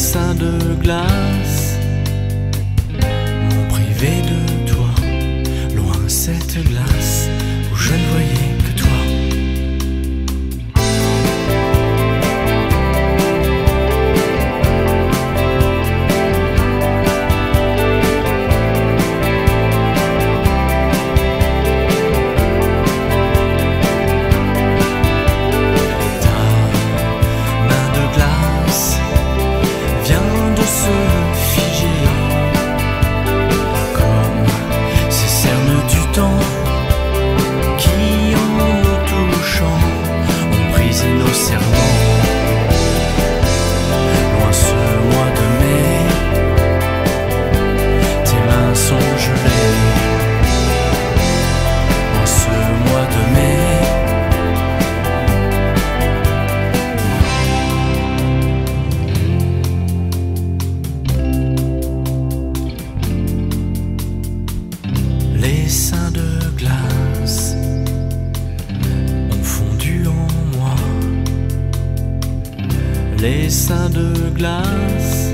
de glace. M'ont privé de toi, loin cette glace où je ne voyais qui, en nous touchant, ont brisé nos serments. Loin ce mois de mai, tes mains sont gelées. Loin ce mois de mai. Les seins Les seins de glace